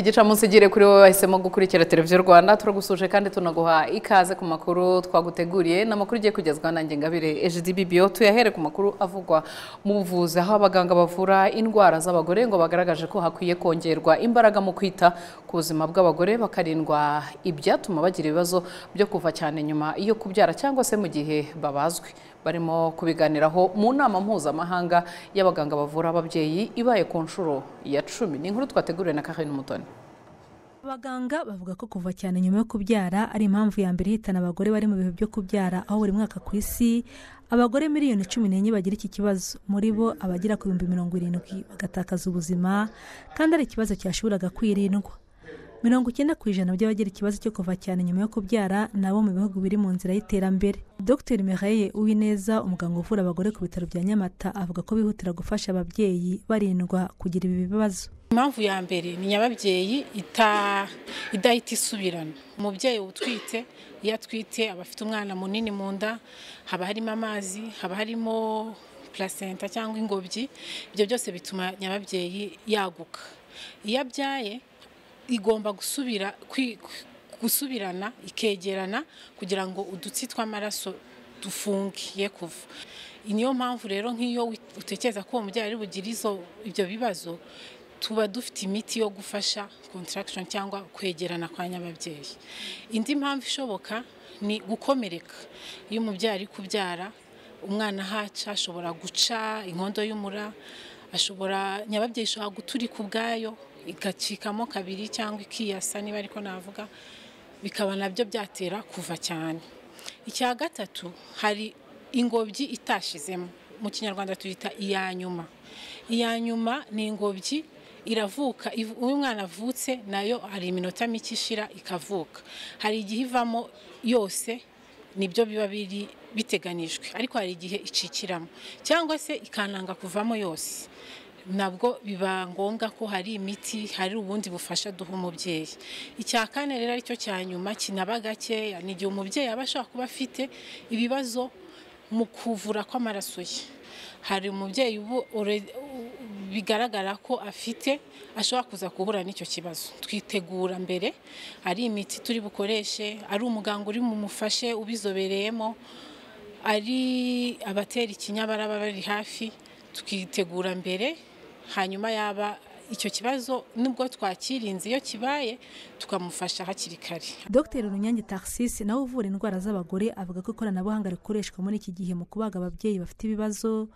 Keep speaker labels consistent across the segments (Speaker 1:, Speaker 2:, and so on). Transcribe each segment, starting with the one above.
Speaker 1: igicamunsi gire kuri wowe wahisemo gukurikira televiziyo rwanda turagusuje kandi tunaguha ikaze ku makuru twaguteguriye. Ni amakuru ugiye kugezwaho nanjye ngabire ejidi bibiyo. Tuyahere ku makuru avugwa mu buvuzi aho abaganga bavura indwara z'abagore ngo bagaragaje ko hakwiye kongerwa imbaraga mu kwita ku buzima bw'abagore bakarindwa ibyatuma bagira ibibazo byo kuva cyane nyuma yo kubyara cyangwa se mu gihe babazwe. Barimo kubiganiraho mu nama mpuzamahanga y'abaganga bavura ababyeyi ibaye ku nshuro ya cumi. Ni inkuru twateguriwe na Karine Mutoni.
Speaker 2: Abaganga bavuga ko kuva cyane nyuma yo kubyara ari impamvu ya mbere ihitana abagore bari mu bihe byo kubyara aho buri mwaka ku isi abagore miliyoni cumi n'enye bagira iki kibazo. Muri bo abagera ku bihumbi mirongo irindwi bagatakaza ubuzima kandi ari ikibazo cyashoboraga kwirindwa. Mirongo icyenda ku ijana by'abagira ikibazo cyo kuva cyane nyuma yo kubyara nabo mu bihugu biri mu nzira y'iterambere. Dr. Mireille uwineza umuganga uvura abagore ku bitaro bya nyamata avuga ko bihutira gufasha ababyeyi barindwa kugira ibi bibazo.
Speaker 3: Impamvu ya mbere ni nyababyeyi idahita isubirana. Umubyeyi utwite iyo atwite aba afite umwana munini mu nda haba harimo amazi haba harimo placenta cyangwa ingobyi ibyo byose bituma nyababyeyi yaguka. Iyo abyaye igomba gusubira gusubirana ikegerana kugira ngo udutsi tw'amaraso dufungiye kuva. Niyo mpamvu rero nk'iyo utekereza ko uwo mubyeyi ari bugire ibyo bibazo tuba dufite imiti yo gufasha contraction cyangwa kwegerana kwa nyababyeyi. Indi mpamvu ishoboka ni gukomereka. Iyo umubyeyi ari kubyara umwana ahaca ashobora guca inkondo y'umura ashobora nyababyeyi ishobora guturika ubwayo igacikamo kabiri cyangwa ikiyasa niba ariko navuga bikaba na byo byatera kuva cyane. Icya gatatu hari ingobyi itashizemo. Mu kinyarwanda tuyita iya nyuma. Iya nyuma ni ingobyi iravuka iyo umwana avutse na yo hari iminota mike ishira ikavuka. Hari igihe ivamo yose ni byo biba biri biteganijwe. Ariko hari igihe icikiramo. Cyangwa se ikananga kuvamo yose. Nabwo biba ngombwa ko hari imiti hari ubundi bufasha duha umubyeyi. Icya kane rero ari cyo cya nyuma kinaba gakeya. Ni igihe umubyeyi aba ashobora kuba afite ibibazo mu kuvura kw'amaraso ye. Hari umubyeyi bigaragara ko afite ashobora kuza guhura n'icyo kibazo. Twitegura mbere ari imiti turi bukoreshe ari umuganga uri bumufashe ubizobereyemo ari abatera ikinyabara bari hafi twitegura mbere hanyuma yaba icyo kibazo nubwo twakirinze iyo kibaye tukamufasha hakiri kare.
Speaker 2: Dr. Runyange taxis nawe uvura indwara z'abagore avuga ko ikoranabuhanga rikoreshwa muri iki gihe mu kubaga ababyeyi bafite ibibazo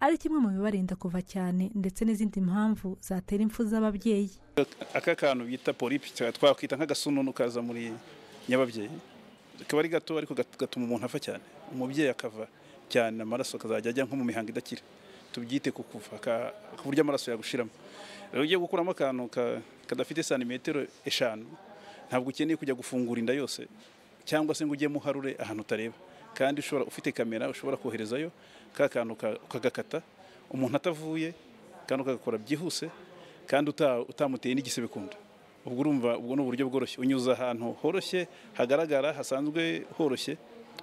Speaker 2: ari kimwe mu bibarinda kuva cyane ndetse n'izindi mpamvu zatera impfu z'ababyeyi.
Speaker 4: Aka kantu bita polipi twakwita nk'agasununu kaza muri nyababyeyi. Kaba ari gato ariko gatuma umuntu apfa cyane. Umubyeyi akava cyane amaraso akazajya ajya nko mu mihango idakira. Tubyite ku kuva ku buryo amaraso yagushiramo. Rero ugiye gukuramo akantu kadafite santimetero eshanu ntabwo ukeneye kujya gufungura inda yose cyangwa se ngo ujyemo uharure ahantu utareba. Kandi ushobora ufite kamera ushobora koherezayo ka kantu ukagakata umuntu atavuye kandi ukagakora byihuse kandi utamuteye n'igisebe ku nda. Ubwo urumva ubwo ni uburyo bworoshye. Unyuze ahantu horoshye hagaragara hasanzwe horoshye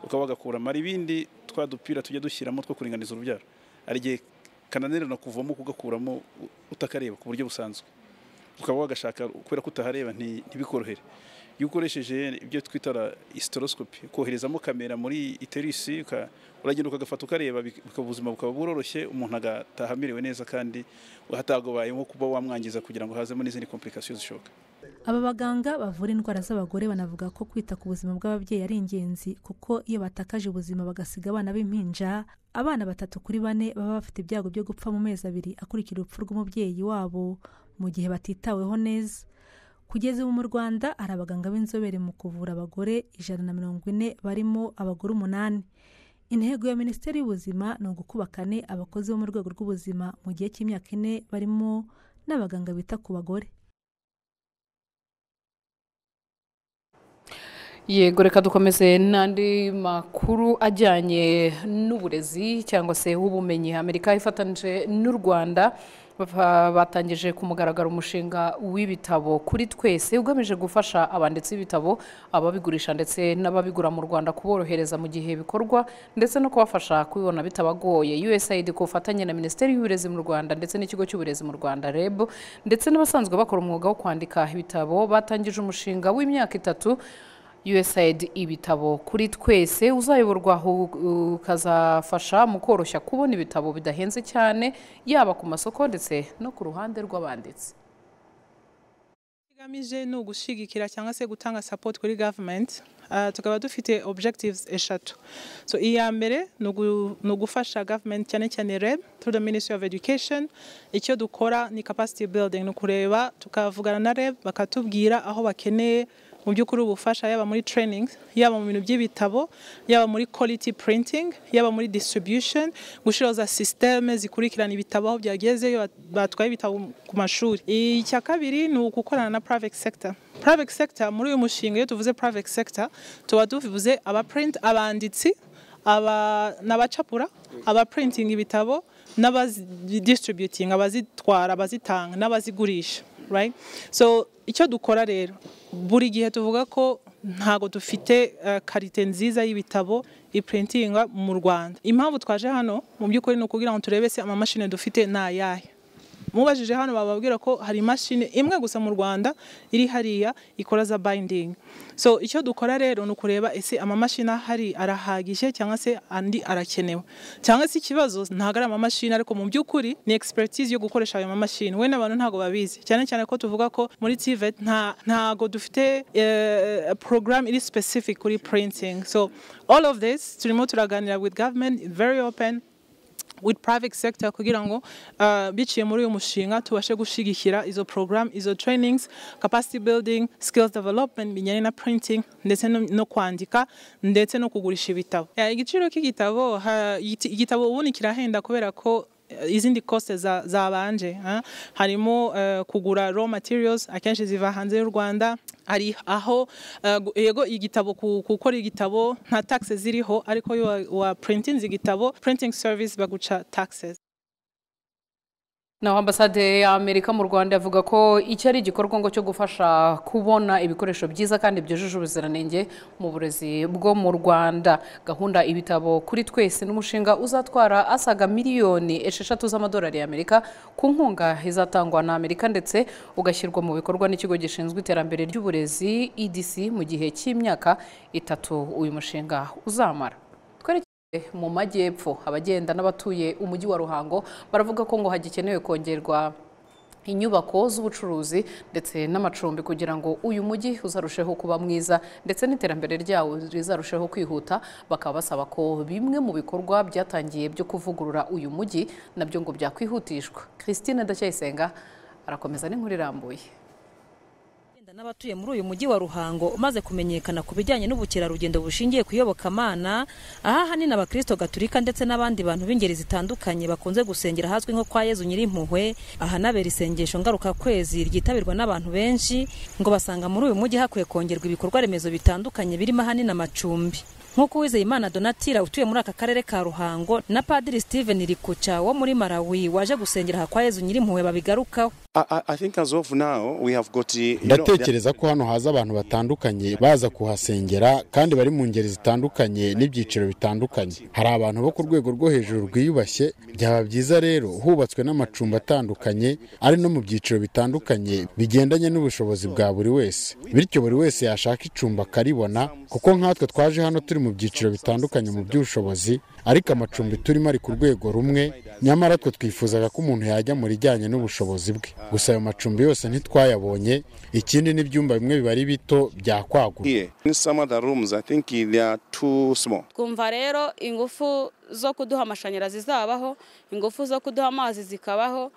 Speaker 4: ukaba wagakuramo hari ibindi twa dupira tujya dushyiramo two kuringaniza urubyaro. Hari igihe kananirana kuvamo kugakuramo utakareba ku buryo busanzwe. Ukaba wagashaka kubera ko utahareba ntibikorohere. Iyo ukoresheje ibyo twita isitorosikopi koherezamo kamera muri iterisi uragenda ukagafata ukareba ubuzima bukaba buroroshye umuntu agataha amerewe neza kandi hatagobaye nko kuba wamwangiza kugira ngo hazemo n'izindi komplikasiyo zishoboka.
Speaker 2: Aba baganga bavura indwara z'abagore banavuga ko kwita ku buzima bw'ababyeyi ari ingenzi kuko iyo batakaje ubuzima bagasiga abana b'impinja abana batatu kuri bane baba bafite ibyago byo gupfa mu mezi abiri akurikira urupfu rw'umubyeyi wabo mu gihe batitaweho neza. Kugeza ubu mu rwanda hari abaganga b'inzobere mu kuvura abagore ijana na mirongo ine barimo abagore umunani. Intego ya minisiteri y'ubuzima ni ugukuba kane abakozi bo mu rwego rw'ubuzima mu gihe cy'imyaka ine barimo n'abaganga bita ku bagore.
Speaker 1: Yego reka dukomeze n'andi makuru ajyanye n'uburezi cyangwa se w'ubumenyi amerika ifatanyije n'u rwanda Ba- batangije ku mugaragaro umushinga w'ibitabo kuri twese ugamije gufasha abanditsi b'ibitabo ababigurisha ndetse n'ababigura mu rwanda kuborohereza mu gihe bikorwa ndetse no kubafasha kubibona bitabagoye. Usaid ku bufatanye na minisiteri y'uburezi mu rwanda ndetse n'ikigo cy'uburezi mu rwanda reb ndetse n'abasanzwe bakora umwuga wo kwandika ibitabo batangije umushinga w'imyaka itatu USAID ibitabo kuri twese. Uzayoborwa ukazafasha mu koroshya kubona ibitabo bidahenze cyane yaba ku masoko ndetse no ku ruhande rw'abanditsi.
Speaker 5: Igamije ni ugushigikira cyangwa se gutanga support kuri government. Uh, tukaba dufite objectives eshatu. So iya mbere ni ugufasha government cyane cyane reb through the ministry of education. Icyo dukora ni capacity building ni ukureba tukavugana na reb bakatubwira aho bakeneye mu by'ukuri ubufasha yaba muri training yaba mu bintu by'ibitabo yaba muri quality printing yaba muri distribution gushyiraho za systeme zikurikirana ibitabo aho byageze iyo batwaye ibitabo ku mashuri. Icya kabiri ni ugukorana na private sector. Private sector muri uyu mushinga iyo tuvuze private sector tuba tuvuze aba print abanditsi aba n'abacapura aba printing ibitabo n'abazidistributing abazitwara abazitanga n'abazigurisha. So icyo dukora rero buri gihe tuvuga ko ntago dufite uh, karite nziza y'ibitabo iprintinga mu Rwanda. Impamvu twaje hano mu by'ukuri ni ukugira ngo turebe se amamashini dufite ni ayahe. Mubajije hano bababwira ko hari imashini imwe gusa mu Rwanda iri hariya ikora za binding. So icyo dukora rero ni ukureba ese amamashini ahari arahagije cyangwa se andi arakenewe. Cyangwa se ikibazo ntabwo ari amamashini ariko mu by'ukuri ni expertise yo gukoresha ayo mamashini we n'abantu ntabwo babizi. Cyane cyane ko tuvuga ko muri TVET nta ntago dufite uh, program iri specific kuri printing. So all of this turimo turaganira with government very open. With private sector kugira ngo uh, biciye muri uyu mushinga tubashe gushigikira izo program izo trainings capacity building skills development bijyanye na printing ndetse no, no kwandika ndetse no kugurisha ibitabo. Yeah, igiciro ha- igiti- igitabo ubundi kirahenda kubera ko eh, izindi cost za- zabanje ha? harimo uh, kugura raw materials akenshi ziva hanze y'u Rwanda hari aho yego igitabo gukora igitabo nta taxes ziriho ariko wa printing igitabo printing service baguca taxes
Speaker 1: naho ambasade ya amerika mu rwanda yavuga ko iki ari igikorwa ngo cyo gufasha kubona ibikoresho byiza kandi byujuje ubuziranenge mu burezi bwo mu rwanda. Gahunda ibitabo kuri twese n'umushinga uzatwara asaga miliyoni esheshatu z'amadolari y'amerika ku nkunga izatangwa na amerika ndetse ugashyirwa mu bikorwa n'ikigo gishinzwe iterambere ry'uburezi edc mu gihe cy'imyaka itatu. Uyu mushinga uzamara. Mu majyepfo abagenda n'abatuye umujyi wa ruhango baravuga ko ngo hagikenewe kongerwa inyubako z'ubucuruzi ndetse n'amacumbi kugira ngo uyu mujyi uzarusheho kuba mwiza ndetse n'iterambere ryawo rizarusheho kwihuta bakaba basaba ko bimwe mu bikorwa byatangiye byo kuvugurura uyu mujyi na byo ngo byakwihutishwa. Christine ndacyayisenga arakomeza n'inkuru irambuye.
Speaker 6: N'abatuye muri uyu mujyi wa Ruhango umaze kumenyekana ku bijyanye n'ubukerarugendo bushingiye ku iyobokamana aha ahanini abakristo gaturika ndetse n'abandi bantu b'ingeri zitandukanye bakunze gusengera ahazwi nko kwa Yezu Nyirimpuhwe ahanabera isengesho ngaruka kwezi ryitabirwa n'abantu benshi ngo basanga muri uyu mujyi hakwiye kongerwa ibikorwa remezo bitandukanye birimo ahanini amacumbi. Nk'uko Uwizeyimana Donatira utuye muri aka karere ka Ruhango na Padiri Steven Rikuca wo muri Malawi waje gusengera aha kwa Yezu Nyirimpuhwe babigarukaho.
Speaker 7: I, I- I think as of now we have got you know,
Speaker 8: ndatekereza ko hano haza abantu batandukanye baza kuhasengera kandi bari mu ngeri zitandukanye n'ibyiciro bitandukanye. Hari abantu bo ku rwego rwo hejuru rwiyubashye byaba byiza rero hubatswe n'amacumbi atandukanye ari no mu byiciro bitandukanye bigendanye n'ubushobozi bwa buri wese. Bityo buri wese yashaka icumbi akaribona kuko nkatwe twaje hano turi mu byiciro bitandukanye mu by'ubushobozi ariko amacumbi turimo ari ku rwego rumwe nyamara twe twifuzaga ko umuntu yajya mu rijyanye n'ubushobozi bwe. Gusa ayo macumbi yose ntitwayabonye ikindi n'ibyumba bimwe biba ari bito byakwagura.
Speaker 7: Here in some other rooms I think they are too small.
Speaker 9: Twumva rero ingufu zo kuduha amashanyarazi zabaho ingufu zo kuduha amazi zikabaho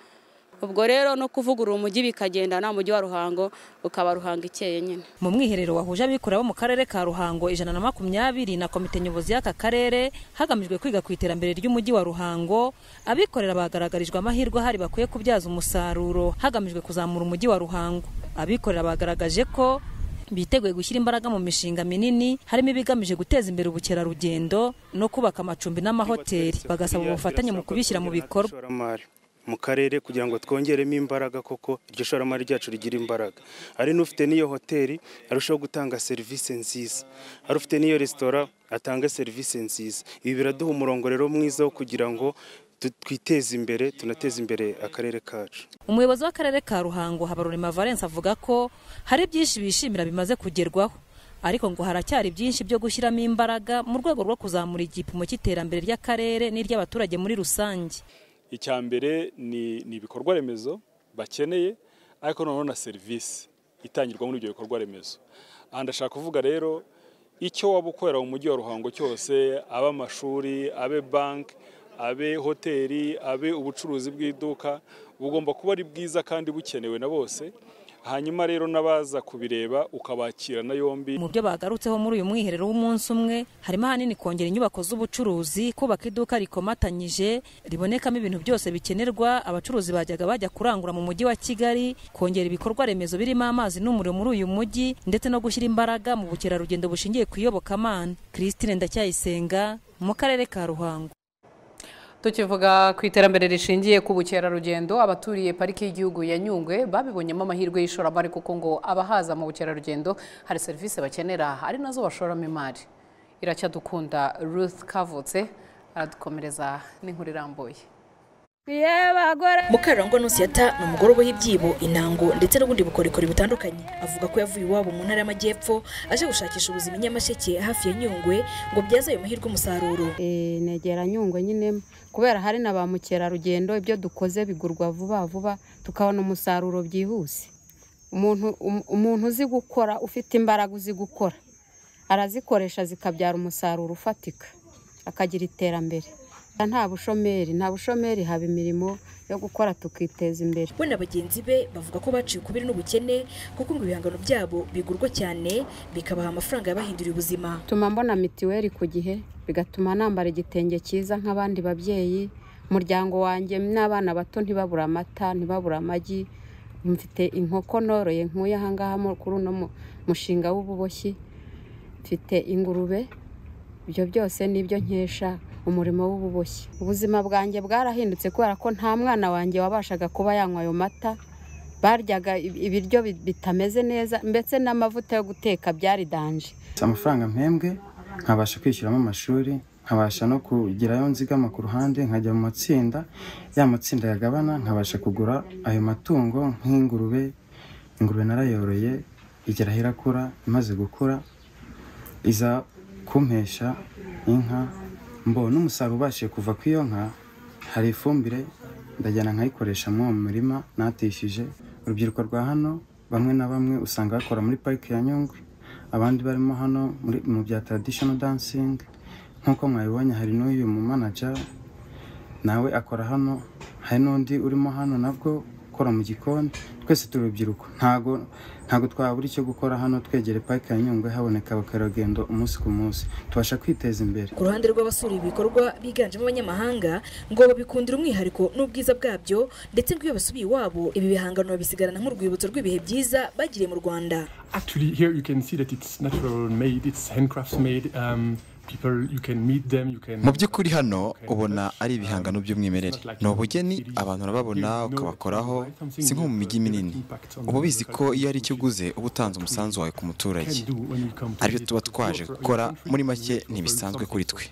Speaker 9: ubwo rero no kuvugurura umujyi bikagendana umujyi wa ruhango ukaba ruhango ikeye nyine.
Speaker 6: Mu mwiherero wahuje abikorera bo mu karere ka ruhango ijana na makumyabiri na komite nyobozi y'aka karere hagamijwe kwiga ku iterambere ry'umujyi wa ruhango. Abikorera bagaragarijwe amahirwe ahari bakwiye kubyaza umusaruro hagamijwe kuzamura umujyi wa ruhango. Abikorera bagaragaje ko biteguye gushyira imbaraga mu mishinga minini harimo ibigamije guteza imbere ubukerarugendo no kubaka amacumbi n'amahoteli. Bagasaba ubufatanye mu kubishyira mu bikorwa.
Speaker 10: Mu karere kugira ngo twongeremo imbaraga koko iryo shoramari ryacu rigira imbaraga. Ari n'ufite n'iyo hoteli arushaho gutanga serivisi nziza. Ari ufite n'iyo resitora atanga serivisi nziza. Ibi biraduha umurongo rero mwiza wo kugira ngo twiteze imbere tunateze imbere akarere kacu.
Speaker 6: Umuyobozi w'akarere ka ruhango habarurema valence avuga ko hari byinshi bishimira bimaze kugerwaho. Ariko ngo haracyari byinshi byo gushyiramo imbaraga mu rwego rwo kuzamura igipimo cy'iterambere ry'akarere n'iry'abaturage muri rusange.
Speaker 11: Icya mbere ni ibikorwa remezo bakeneye ariko noneho na serivisi itangirwa muri ibyo bikorwa remezo. Aha ndashaka kuvuga rero icyo waba ukorera mu mujyi wa ruhango cyose abe amashuri abe banki abe hoteli abe ubucuruzi bw'iduka bugomba kuba ari bwiza kandi bukenewe na bose. Hanyuma rero n'abaza kubireba ukabakirana yombi.
Speaker 6: Mu byo bagarutseho muri uyu mwiherero w'umunsi umwe harimo ahanini kongera inyubako z'ubucuruzi kubaka iduka rikomatanyije ribonekamo ibintu byose bikenerwa abacuruzi bajyaga bajya kurangura mu mujyi wa kigali kongera ibikorwa remezo birimo amazi n'umuriro muri uyu mujyi ndetse no gushyira imbaraga mu bukerarugendo bushingiye ku iyobokamana. Christine ndacyayisenga mu karere ka ruhango.
Speaker 1: Tukivuga ku iterambere rishingiye ku bukerarugendo abaturiye pariki y'igihugu ya nyungwe babibonyemo amahirwe y'ishoramari kuko ngo abahaza mu bukerarugendo hari serivisi bakenera ari na zo bashoramo imari. Iracyadukunda ruth kavutse aradukomereza n'inkuru irambuye
Speaker 12: mukarangwa nusiyata ni umugore uboha ibyibo intango ndetse n'ubundi bukorikori butandukanye. Avuga ko yavuye iwabo mu ntara y'amajyepfo aje gushakisha ubuzima nyamasheke hafi ya nyungwe ngo byaze ayo mahirwe umusaruro.
Speaker 13: Negera nyungwe nyine kubera hari na ba mukerarugendo ibyo dukoze bigurwa vuba vuba tukabona umusaruro byihuse. Umuntu uzi gukora ufite imbaraga uzi gukora. Arazikoresha zikabyara umusaruro ufatika akagira iterambere. Nta bushomeri nta bushomeri haba imirimo yo gukora tukiteza imbere.
Speaker 12: We na bagenzi be bavuga ko baciye ukubiri n'ubukene kuko ngo ibihangano byabo bigurwa cyane bikabaha amafaranga yabahinduriye ubuzima.
Speaker 13: Bituma mbona mitiweli ku gihe bigatuma nambara igitenge cyiza nk'abandi babyeyi umuryango wanjye n'abana bato ntibabura amata ntibabura amagi mfite inkoko noroye nkuye ahangaha kuri uno mushinga w'ububoshyi mfite ingurube ibyo byose ni ibyo nkesha umurimo w'ububoshyi. Ubuzima bwanjye bwarahindutse kubera ko nta mwana wanjye wabashaga kuba yanywa ayo mata. Baryaga ibiryo bitameze neza ndetse n'amavuta yo guteka byari danje
Speaker 14: amafaranga mpembwe nkabasha kwishyuramo amashuri nkabasha no kugirayo nzigama ku ruhande nkajya mu matsinda. Ya matsinda yagabana nkabasha kugura ayo matungo nk'ingurube ingurube narayoroye igera aho irakura imaze gukura iza kumpesha inka mbona umusaruro ubashije kuva ku iyo nka hari ifumbire ndajyana nkayikoresha mu murima natishije urubyiruko rwa hano bamwe na bamwe usanga bakora muri parike ya nyungwe. Abandi barimo hano mu bya traditional dancing. Nk'uko mwabibonye hari n'uyu mu manager nawe akora hano. Hari n'undi urimo hano nabwo ukora mu gikoni. Twese turi urubyiruko ntago ntago twabura icyo gukora hano. Twegere parike ya nyungwe haboneka abakerarugendo umunsi ku munsi. Tubasha kwiteza imbere.
Speaker 12: Ku ruhande rw'abasura ibikorwa biganjemo abanyamahanga ngo babikundira umwihariko n'ubwiza bwabyo ndetse ngo iyo basubiye iwabo ibi bihangano babisigarana nk'urwibutso rw'ibihe byiza bagiriye mu rwanda.
Speaker 15: Actually, here you can see that it's natural made, it's handcrafts made. Um, people, you can meet them, you can...
Speaker 16: mu by'ukuri hano ubona ari ibihangano by'umwimerere. Ni ubugeni abantu urababona ukabakoraho si nko mu mijyi minini. uba ubizi ko iyo hari icyo uguze uba utanze umusanzu wawe ku muturage. ari byo tuba twaje gukora muri make ntibisanzwe kuri twe.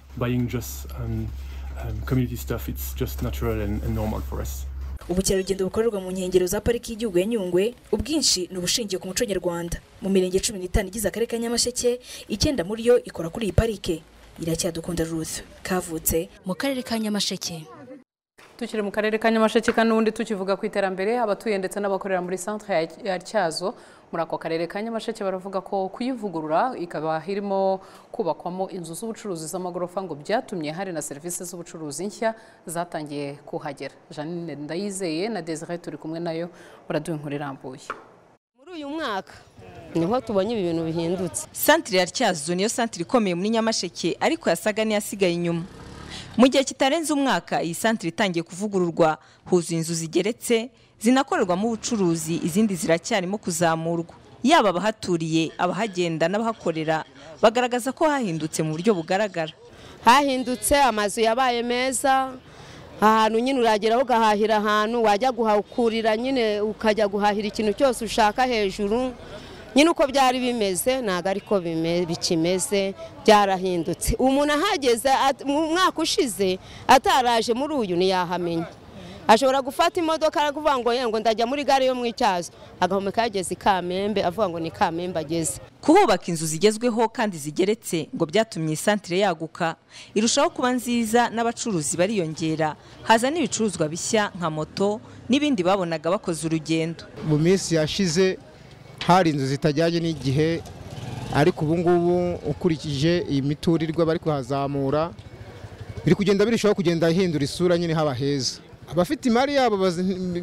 Speaker 12: Ubukerarugendo bukorerwa mu nkengero za pariki y'igihugu ya nyungwe ubwinshi ni ubushingiye ku muco nyarwanda. Mu mirenge cumi n'itanu igize akarere ka nyamasheke icyenda muri yo ikora kuri iyi parike. Iracyadukunda ruth. Kavutse.
Speaker 17: Mu karere ka nyamasheke.
Speaker 1: Tukiri mu karere ka nyamasheke kandi n'ubundi tukivuga ku iterambere abatuye ndetse n'abakorera muri centre ya Tyazo muri ako karere ka nyamasheke baravuga ko kuyivugurura ikaba irimo kubakwamo inzu z'ubucuruzi z'amagorofa ngo byatumye hari na serivisi z'ubucuruzi nshya zatangiye kuhagera. Janine ndayizeye na desire turi kumwe na yo baraduha inkuru irambuye.
Speaker 18: Muri uyu mwaka ni ho tubonye ibi bintu bihindutse.
Speaker 19: Santire ya Tyazo niyo santire ikomeye muri nyamasheke ariko yasaga n'iyasigaye inyuma. Mu gihe kitarenze umwaka iyi santire itangiye kuvugururwa huzuye inzu zigeretse zinakorerwamo ubucuruzi izindi ziracyarimo kuzamurwa. Yaba abahaturiye abahagenda n'abahakorera bagaragaza ko hahindutse mu buryo bugaragara.
Speaker 18: Hahindutse amazu yabaye meza ahantu nyine urageraho ugahahira ahantu wajya guhakurira nyine ukajya guhahira ikintu cyose ushaka hejuru nyine uko byari bimeze ntabwo ariko bikimeze byarahindutse. Umuntu ahageze mu mwaka ushize ataraje muri uyu ntiyahamenya ashobora gufata imodoka aravuga ngo ngo ndajya muri gare yo mu icyazo agahumeka yageze i kamembe avuga ngo ni kamembe ageze.
Speaker 19: Kuhubaka inzu zigezweho kandi zigeretse ngo byatumye isantire yaguka irushaho kuba nziza n'abacuruzi bariyongera. Haza n'ibicuruzwa bishya nka moto n'ibindi babonaga bakoze urugendo.
Speaker 17: Mu minsi yashize hari inzu zitajyanye n'igihe ariko ubu ngubu ukurikije iyi miturirwa bari kuhazamura biri kugenda birushaho kugenda hindura isura nyine haba heza. Abafite imari yabo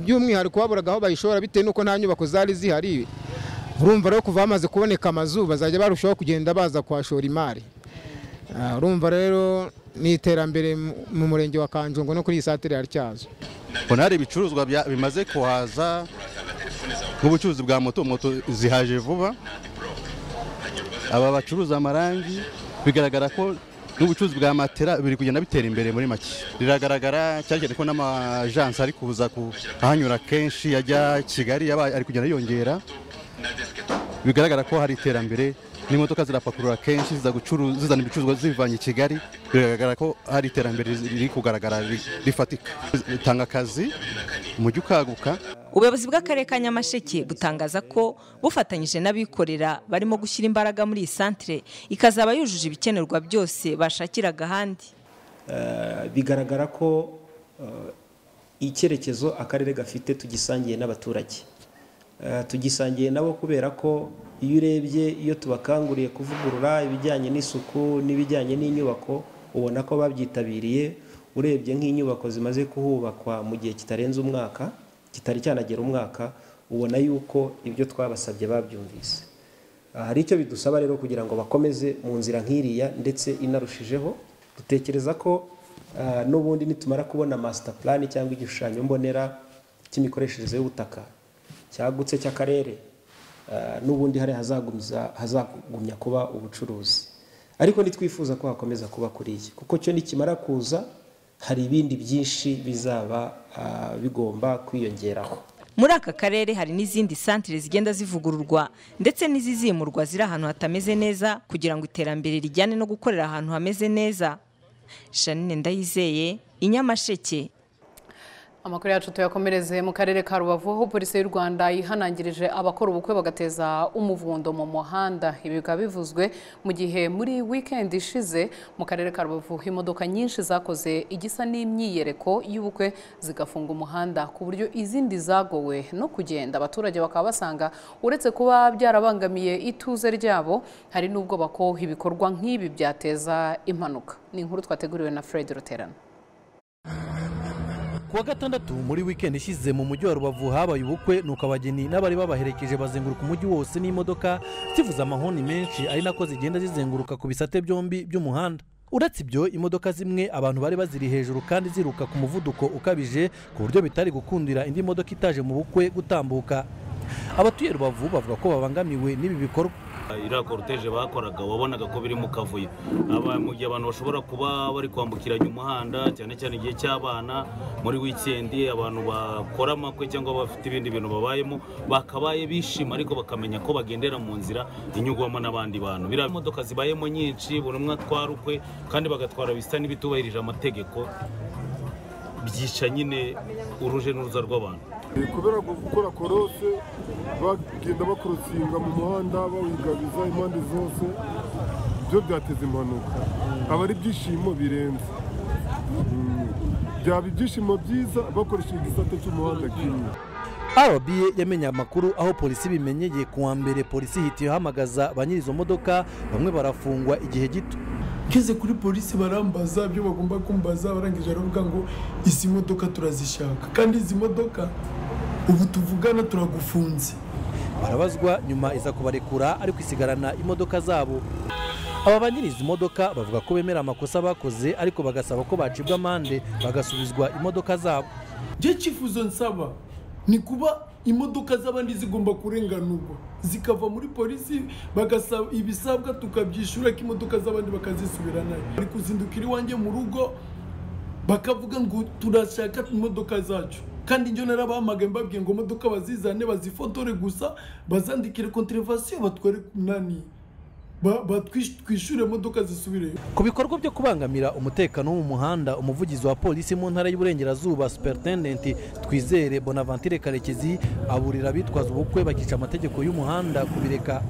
Speaker 17: by'umwihariko baburaga aho bayishora bitewe n'uko nta nyubako zari zihari. Urumva rero kuva hamaze kuboneka amazu bazajya barushaho kugenda baza kuhashora imari. Urumva rero ni iterambere mu murenge wa kanjongo no kuri iyi satire ya tyazo
Speaker 20: mbona hari ibicuruzwa bimaze kuhaza nk'ubucuruzi bwa moto moto zihaje vuba. Aba bacuruza amarangi bigaragara ko n'ubucuruzi bwa matera biri kugenda bitera imbere muri make. Biragaragara cyane cyane ko n'amajansi ari kuza ahanyura kenshi yajya kigali ari kugenda yiyongera. Bigaragara ko hari iterambere n'imodoka zirapakurura kenshi zizana ibicuruzwa zivanye i kigali. Biragaragara ko hari iterambere riri kugaragara rifatika. Bitanga akazi umujyi ukaguka.
Speaker 19: Ubuyobozi bw'akarere ka nyamasheke butangaza ko bufatanyije n'abikorera barimo gushyira imbaraga muri iyi santire ikazaba yujuje ibikenerwa byose bashakiraga ahandi.
Speaker 21: Bigaragara ko icyerekezo akarere gafite tugisangiye n'abaturage. Tugisangiye nabo kubera ko iyo urebye iyo tubakanguriye kuvugurura ibijyanye n'isuku n'ibijyanye n'inyubako ubona ko babyitabiriye urebye nk'inyubako zimaze kuhubakwa mu gihe kitarenze umwaka kitari cyanagera umwaka ubona yuko ibyo twabasabye babyumvise. Hari icyo bidusaba rero kugira ngo bakomeze mu nzira nk'iriya ndetse inarushijeho dutekereza ko n'ubundi nitumara kubona master plan cyangwa igishushanyo mbonera cy'imikoreshereze y'ubutaka cyagutse cy'akarere n'ubundi hari hazagumya kuba ubucuruzi. Ariko ntitwifuza ko hakomeza kuba kuriya kuko cyo nikimara kuza hari ibindi byinshi bizaba bigomba kwiyongeraho.
Speaker 19: Muri aka karere hari n'izindi santire zigenda zivugururwa ndetse n'izizimurwa ziri ahantu hatameze neza kugira ngo iterambere rijyane no gukorera ahantu hameze neza. Janine ndayizeye inyamasheke
Speaker 1: amakuru yacu tuyakomereze mu karere ka rubavu aho polisi y'u rwanda yihanangirije abakora ubukwe bagateza umuvundo mu muhanda. Ibi bikaba bivuzwe mu gihe muri wikendi ishize mu karere ka rubavu imodoka nyinshi zakoze igisa n'imyiyereko y'ubukwe zigafunga umuhanda ku buryo izindi zagowe no kugenda. Abaturage bakaba basanga uretse kuba byarabangamiye ituze ryabo hari n'ubwoba ko ibikorwa nk'ibi byateza impanuka. Ni inkuru twateguriwe na fred ruterana
Speaker 22: kuwa gatandatu muri wikendi ishize mu mujyi wa rubavu habaye ubukwe nuko abageni n'abari babaherekeje bazenguruka umujyi wose n'imodoka zivuza amahoni menshi ari nako zigenda zizenguruka ku bisate byombi by'umuhanda. Uretse ibyo imodoka zimwe abantu bari baziri hejuru kandi ziruka ku muvuduko ukabije ku buryo bitari gukundira indi modoka itaje mu bukwe gutambuka. Abatuye rubavu bavuga ko babangamiwe n'ibi bikorwa.
Speaker 23: Iriya koruteje bakoraga wabonaga ko biri mu kavuyo. Mu gihe abantu bashobora kuba bari kwambukiranya umuhanda cyane cyane igihe cy'abana muri wikendi abantu bakora amakwe cyangwa bafite ibindi bintu babayemo bakabaye bishima ariko bakamenya ko bagendera mu nzira inyugwamo n'abandi bantu. Biriya imodoka zibayemo nyinshi buri umwe atwara ukwe kandi bagatwara bisa n'ibitubahirije amategeko byica nyine uruje n'uruza rw'abantu.
Speaker 24: Kubera gukora korose bagenda bakorosinga mu muhanda bawigabiza impande zose byo byateza impanuka. Aba ari ibyishimo birenze. Byaba ibyishimo byiza bakoresheje igisate cy'umuhanda kimwe.
Speaker 22: Rba yamenye amakuru aho polisi bimenyeye ku wa mbere polisi ihita ihamagaza ba nyiri izo modoka bamwe barafungwa igihe gito.
Speaker 25: Ngeze kuri polisi barambaza ibyo bagomba kumbaza barangije baravuga ngo izi modoka turazishaka. Kandi izi modoka ubu tuvugana turagufunze.
Speaker 22: Barabazwa nyuma iza kubarekura ariko isigarana imodoka zabo. Aba ba nyiri izi modoka bavuga ko bemera amakosa bakoze ariko bagasaba ko bacibwa amande bagasubizwa imodoka zabo.
Speaker 25: Njye cyifuzo nsaba ni kuba imodoka z'abandi zigomba kurenganurwa. Zikava muri polisi bagasaba ibisabwa tukabyishyura ko imodoka z'abandi bakazisubiranayo bari kuzindukira iwanjye mu rugo bakavuga ngo turashaka imodoka zacu. Kandi njyo narabahamagaye mbabwiye ngo imodoka bazizane bazifotore gusa bazandikire konterevasiyo batware nani. Twishyure imodoka zisubireyo
Speaker 22: ku bikorwa byo kubangamira umutekano wo mu muhanda umuvugizi wa polisi mu ntara y'uburengerazuba superintendent twizere bonaventure karekezi aburira abitwaza ubukwe bakica amategeko y'umuhanda kubireka.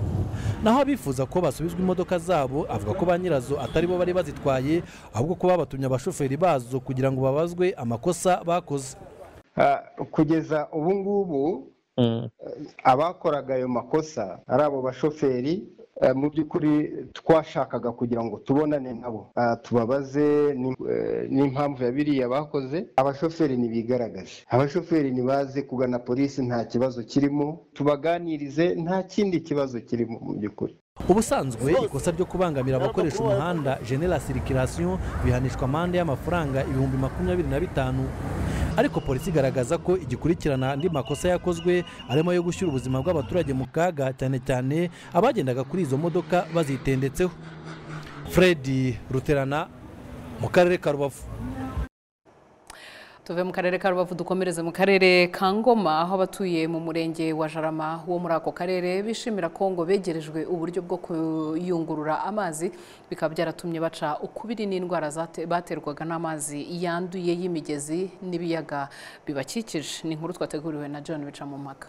Speaker 22: Naho abifuza ko basubizwa imodoka zabo avuga ko ba nyirazo atari bo bari bazitwaye ahubwo ko babatumye abashoferi bazo kugira ngo babazwe amakosa bakoze.
Speaker 26: Ah, kugeza ubu ngubu abakoraga ayo makosa ari abo bashoferi eh, mu by'ukuri twashakaga kugira ngo tubonane nabo. Ah, tubabaze eh, n'impamvu ya biriya bakoze. Abashoferi ntibigaragaje abashoferi ntibaze kugana polisi nta kibazo kirimo. Tubaganirize nta kindi kibazo kirimo mu by'ukuri.
Speaker 22: Ubusanzwe ikosa ryo kubangamira abakoresha umuhanda genera sirikirasiyo bihanishwa amande y'amafaranga ibihumbi makumyabiri na bitanu ariko polisi igaragaza ko igikurikirana andi makosa yakozwe arimo yo gushyira ubuzima bw'abaturage mu kaga cyane cyane abagendaga kuri izo modoka bazitendetseho fred ruterana mu karere ka rubavu.
Speaker 1: Tuve mu karere ka rubavu dukomereze mu karere ka ngoma aho abatuye mu murenge wa jarama wo muri ako karere bishimira ko ngo begerejwe uburyo bwo kuyungurura amazi bikaba byaratumye baca ukubiri n'indwara baterwaga n'amazi yanduye y'imigezi n'ibiyaga bibakikije. Ni inkuru twateguriwe na john bica mu mpaka.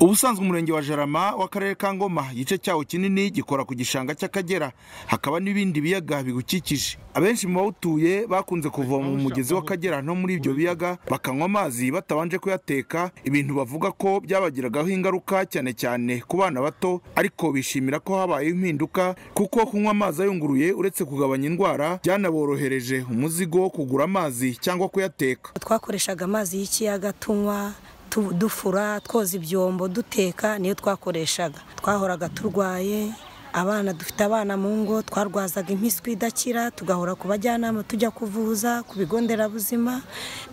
Speaker 27: Ubusanzwe umurenge wa jarama w'akarere ka ngoma igice cyawo kinini gikora ku gishanga cy'akagera. Hakaba n'ibindi biyaga biwukikije abenshi mu bawutuye bakunze kuvoma mu mugezi w'akagera no muri ibyo biyaga bakanywa amazi batabanje kuyateka. Ibintu bavuga ko byabagiragaho ingaruka cyane cyane ku bana bato ariko bishimira ko habayeho impinduka kuko kunywa amazi ayunguruye uretse kugabanya indwara byanaborohereje. Umuzigo wo kugura amazi cyangwa kuyateka.
Speaker 28: Twakoreshaga amazi y'ikiyaga tunywa tu- dufura twoza ibyombo duteka niyo twakoreshaga. Twahoraga turwaye abana dufite abana mu ngo twarwazaga impiswi idakira tugahora ku bajyanama tujya kuvuza ku bigo nderabuzima.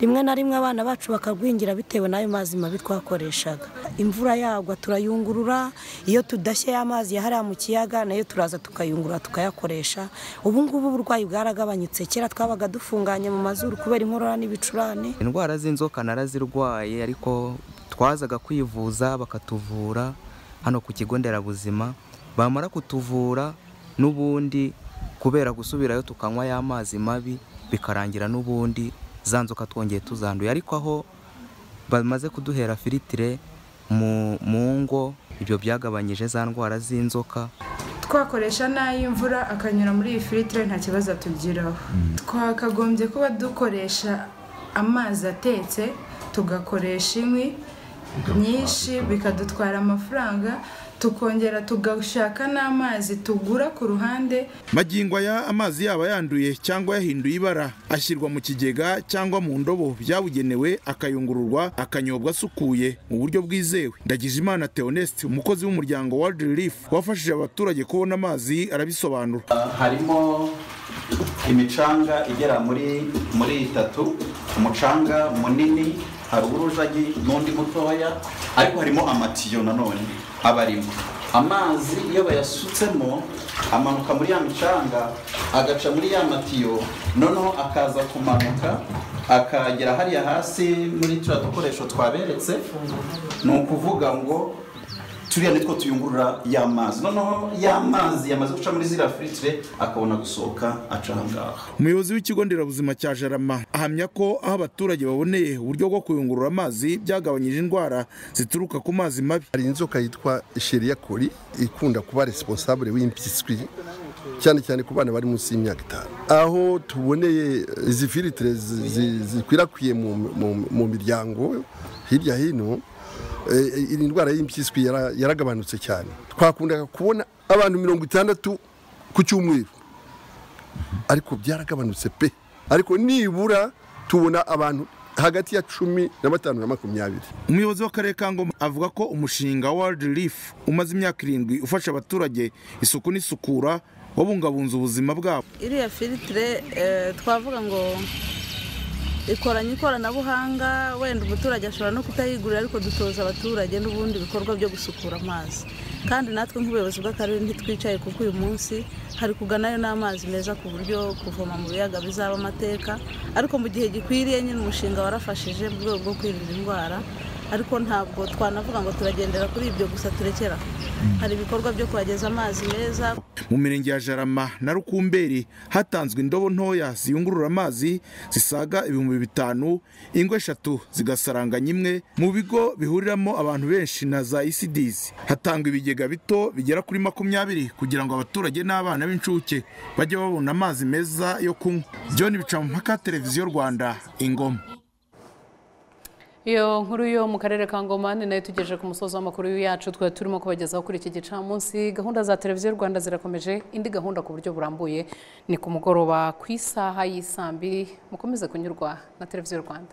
Speaker 28: Rimwe na rimwe abana bacu bakagwingira bitewe n'ayo mazi mabi twakoreshaga. Imvura yagwa turayungurura iyo tudashye ya mazi yahariya mu kiyaga na yo turaza tukayungurura tukayakoresha. Ubu ngubu uburwayi bwaragabanyutse. Kera twabaga dufunganye mu mazuru kubera inkorora n'ibicurane.
Speaker 29: Indwara z'inzoka narazirwaye ariko twazaga kwivuza bakatuvura hano ku kigo nderabuzima. Bamara kutuvura n'ubundi kubera gusubirayo tukanywa ya mazi mabi bikarangira n'ubundi za nzoka twongeye tuzanduye. Ariko aho bamaze kuduhera filitire mu mu ngo ibyo byagabanyije za ndwara z'inzoka.
Speaker 30: Twakoresha n'ay'imvura akanyura muri iyi filitire nta kibazo atugiraho twakagombye kuba dukoresha amazi atetse tugakoresha inkwi nyinshi bikadutwara amafaranga tukongera tugashaka n'amazi tugura ku ruhande.
Speaker 27: Magingo aya amazi yaba yanduye cyangwa yahinduye ibara ashyirwa mu kigega cyangwa mu ndobo byabugenewe akayungururwa akanyobwa asukuye mu buryo bwizewe. Ndagijimana theoneste umukozi w'umuryango world relief wafashije abaturage kubona amazi arabisobanura.
Speaker 31: Harimo imicanga igera muri muri itatu umucanga munini hari uw'urujagi n'undi mutoya ariko harimo amatiyo nanone aba arimo amazi iyo bayasutsemo amanuka muri ya micanga agaca muri ya matiyo noneho akaza kumanuka akagera hariya hasi muri turiya dukoresho twaberetse. Ni ukuvuga ngo turiya nitwo tuyungurura ya mazi. Noneho ya mazi yamaze guca muri ziriya filitire akabona gusohoka aca aha ngaha.
Speaker 27: Umuyobozi w'ikigo nderabuzima cya jarama ahamya ko aho abaturage baboneye uburyo bwo kuyungurura amazi byagabanyije indwara zituruka ku mazi mabi.
Speaker 32: Hari inzoka yitwa sheriya kori ikunda kuba responsable w'impiswi cyane cyane ku bana bari munsi y'imyaka itanu. Aho tuboneye izi filitire zi- zi- zikwirakwiye mu miryango hirya hino eh, iyi ndwara y'impyiswi yara- yaragabanutse cyane. Twakundaga kubona abantu mirongo itandatu ku cyumweru. Ariko byaragabanutse pe. Ariko nibura tubona abantu hagati ya cumi na batanu na makumyabiri.
Speaker 27: Umuyobozi w'akarere ka ngoma avuga ko umushinga wa world relief umaze imyaka irindwi ufasha abaturage isuku n'isukura wabungabunze ubuzima bwabo.
Speaker 33: Iriya filitire eh, twavuga ngo ikoranye ikoranabuhanga wenda umuturage ashobora no kutayigurira ariko dutoza abaturage n'ubundi bikorwa byo gusukura amazi. Kandi natwe nk'ubuyobozi bw'akarere ntitwicaye kuko uyu munsi hari kuganayo n'amazi meza ku buryo kuvoma mu biyaga bizaba amateka. Ariko mu gihe gikwiriye nyine umushinga warafashije mu rwego rwo kwirinda indwara ariko ntabwo twanavuga ngo turagendera kuri ibyo gusa turekera. Hari ibikorwa byo kuhageza amazi meza.
Speaker 27: Mu mirenge ya jarama na rukumberi hatanzwe indobo ntoya ziyungurura amazi zisaga ibihumbi bitanu ingo eshatu zigasaranganya imwe. Mu bigo bihuriramo abantu benshi na za isidizi hatangwa ibigega bito bigera kuri makumyabiri kugira ngo abaturage n'abana b'incuke bajye babona amazi meza yo kunywa. John bicamumpaka televiziyo rwanda ingoma.
Speaker 1: Iyo nkuru yo mu karere ka ngoma ni na yo tugejeje ku musozi w'amakuru yacu twari turimo kubagezaho kuri iki gicamunsi. Gahunda za televiziyo rwanda zirakomeje indi gahunda ku buryo burambuye ni ku mugoroba ku isaha y'isambi. Mukomeze kunyurwa na televiziyo rwanda.